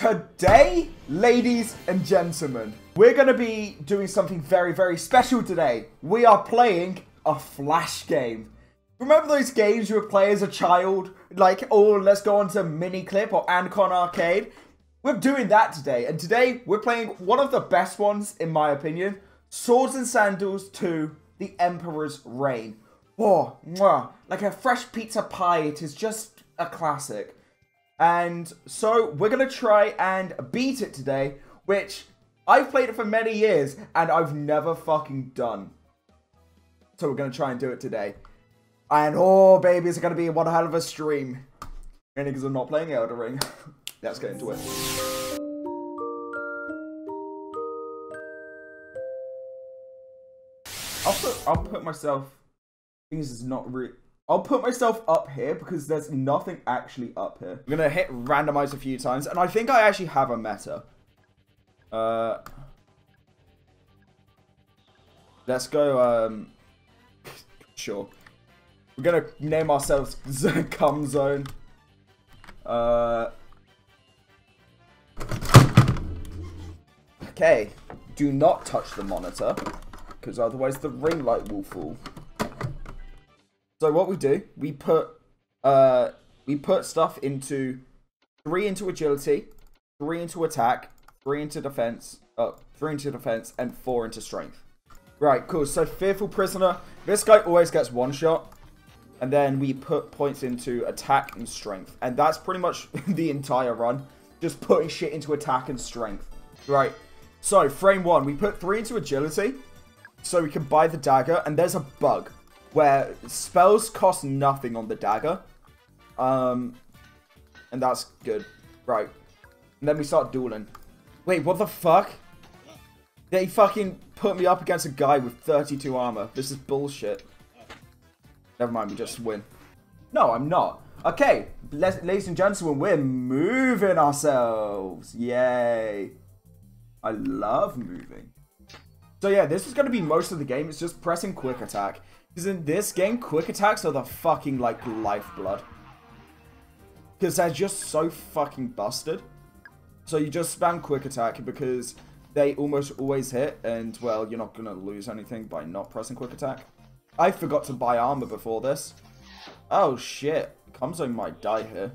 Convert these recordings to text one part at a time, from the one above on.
Today, ladies and gentlemen, we're going to be doing something very, very special today. We are playing a Flash game. Remember those games you would play as a child? Like, oh, let's go on to Miniclip or Ancon Arcade? We're doing that today. And today, we're playing one of the best ones, in my opinion. Swords and Sandals 2, The Emperor's Reign. Oh, mwah, like a fresh pizza pie, it is just a classic. And so we're going to try and beat it today, which I've played it for many years and I've never fucking done. So we're going to try and do it today. And oh, baby, it's going to be one hell of a stream. Mainly because I'm not playing Elden Ring. Let's get into it. I'll put, I'll put myself... This is not really... I'll put myself up here because there's nothing actually up here. I'm gonna hit randomize a few times, and I think I actually have a meta. Uh, let's go. Um, sure. We're gonna name ourselves Come Zone. Uh, okay. Do not touch the monitor, because otherwise the ring light will fall. So what we do, we put uh we put stuff into three into agility, three into attack, three into defense, uh, three into defense, and four into strength. Right, cool. So fearful prisoner. This guy always gets one shot. And then we put points into attack and strength. And that's pretty much the entire run. Just putting shit into attack and strength. Right. So, frame one. We put three into agility. So we can buy the dagger. And there's a bug where spells cost nothing on the dagger. Um, and that's good. Right. And then we start dueling. Wait, what the fuck? They fucking put me up against a guy with 32 armor. This is bullshit. Never mind, we just win. No, I'm not. Okay, ladies and gentlemen, we're moving ourselves. Yay. I love moving. So yeah, this is going to be most of the game. It's just pressing quick attack. Because in this game, quick attacks are the fucking, like, lifeblood. Because they're just so fucking busted. So you just spam quick attack because they almost always hit. And, well, you're not going to lose anything by not pressing quick attack. I forgot to buy armor before this. Oh, shit. Comzone might die here.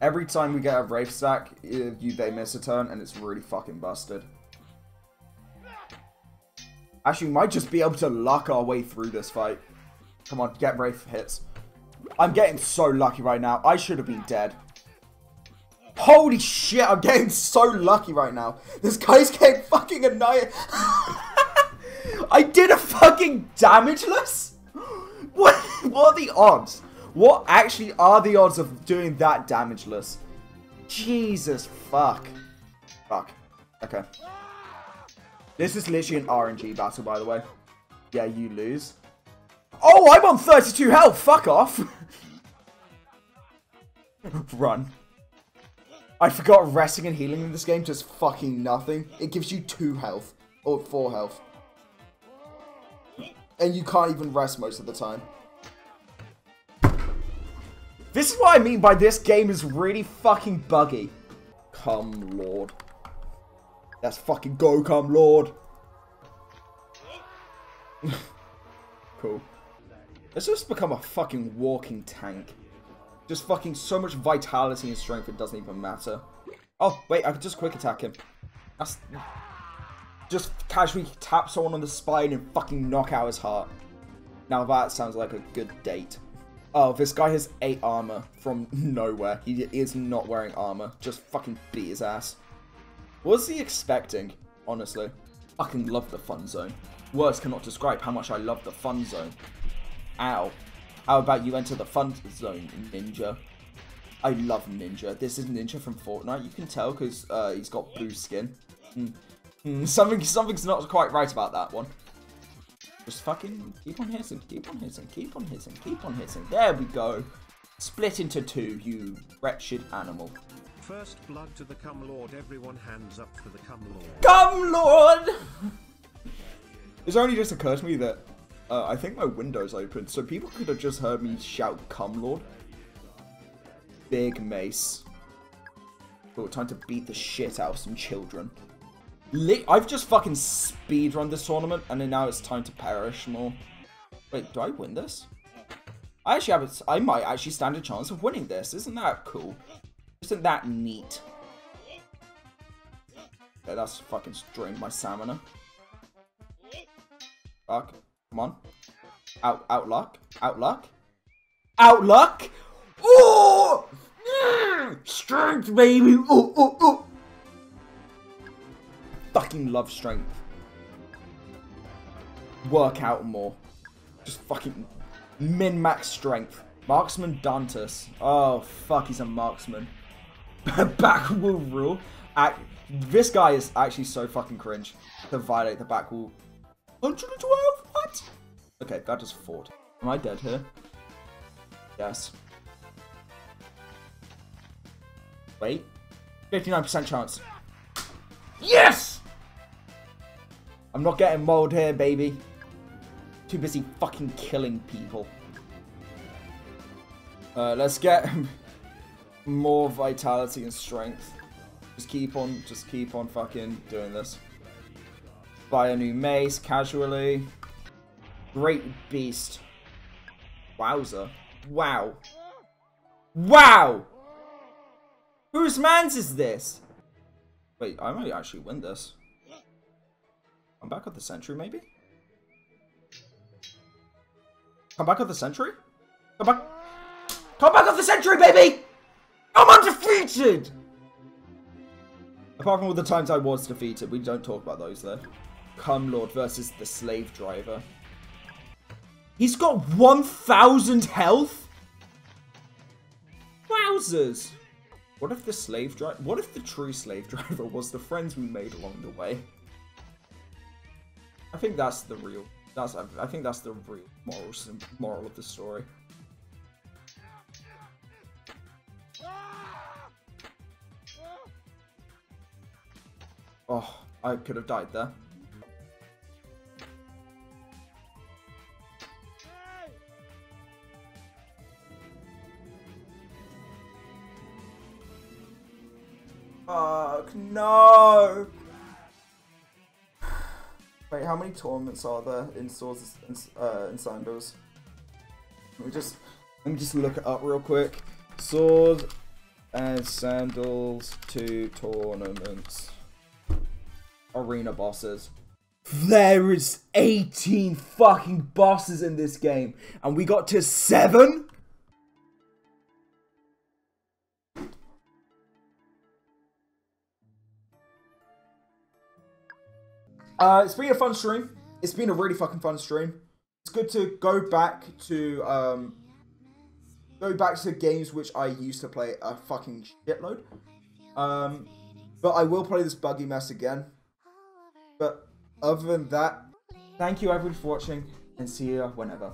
Every time we get a Wraith stack, you, they miss a turn, and it's really fucking busted. Actually, might just be able to luck our way through this fight. Come on, get Wraith hits. I'm getting so lucky right now. I should have been dead. Holy shit, I'm getting so lucky right now. This guy's getting fucking annihilated. I did a fucking damageless? What, what are the odds? What actually are the odds of doing that damageless? Jesus fuck. Fuck. Okay. This is literally an RNG battle, by the way. Yeah, you lose. Oh, I'm on 32 health. Fuck off. Run. I forgot resting and healing in this game does fucking nothing. It gives you 2 health. Or 4 health. And you can't even rest most of the time. This is what I mean by this game is really fucking buggy. Come, Lord. Let's fucking go, come, Lord. cool. Let's just become a fucking walking tank. Just fucking so much vitality and strength it doesn't even matter. Oh, wait, I could just quick attack him. That's... Just casually tap someone on the spine and fucking knock out his heart. Now that sounds like a good date. Oh, this guy has 8 armor from nowhere. He is not wearing armor. Just fucking beat his ass. What was he expecting, honestly? Fucking love the fun zone. Words cannot describe how much I love the fun zone. Ow. How about you enter the fun zone, Ninja? I love Ninja. This is Ninja from Fortnite. You can tell because uh, he's got blue skin. Mm. Mm, something, something's not quite right about that one. Just fucking keep on hitting, keep on hitting, keep on hitting, keep on hitting. There we go. Split into two, you wretched animal. First blood to the Cum Lord. Everyone hands up for the Cum Lord. Cum Lord! it's only just occurred to me that Uh, I think my window's open, so people could have just heard me shout, "Come, Lord!" Big mace. Oh, time to beat the shit out of some children. I've just fucking speedrun this tournament, and then now it's time to perish more. Wait, do I win this? I actually have a, I might actually stand a chance of winning this. Isn't that cool? Isn't that neat? Okay, that's fucking drained my stamina. Fuck. Come on. Out, out luck. Out luck. Out luck. Oh! Strength, baby. Oh, oh, oh. Fucking love strength. Work out more. Just fucking min-max strength. Marksman Dantus. Oh, fuck, he's a marksman. back wall rule. Act this guy is actually so fucking cringe to violate the back wall 112? What? Okay, that just fought. Am I dead here? Yes. Wait. 59% chance. Yes! I'm not getting mauled here, baby. Too busy fucking killing people. Uh, let's get more vitality and strength. Just keep on, just keep on fucking doing this. Buy a new mace casually. Great beast. Wowzer. Wow. Wow! Whose man's is this? Wait, I might actually win this. I'm back at the century, maybe? Come back of the century? Come back. Come back of the century, baby! I'm undefeated! Apart from all the times I was defeated, we don't talk about those though. Come Lord versus the slave driver. He's got 1,000 health? Wowzers! What if the slave driver, what if the true slave driver was the friends we made along the way? I think that's the real, that's, I think that's the real moral, moral of the story. Oh, I could have died there. Fuck, no! Wait, how many tournaments are there in Swords and, uh, in Sandals? Let me just, let me just look it up real quick. Sword and Sandals 2 tournaments. Arena bosses. There is 18 fucking bosses in this game, and we got to 7? Uh, it's been a fun stream. It's been a really fucking fun stream. It's good to go back to um, go back to games which I used to play a fucking shitload. Um, but I will play this buggy mess again. But other than that, thank you everyone for watching and see you whenever.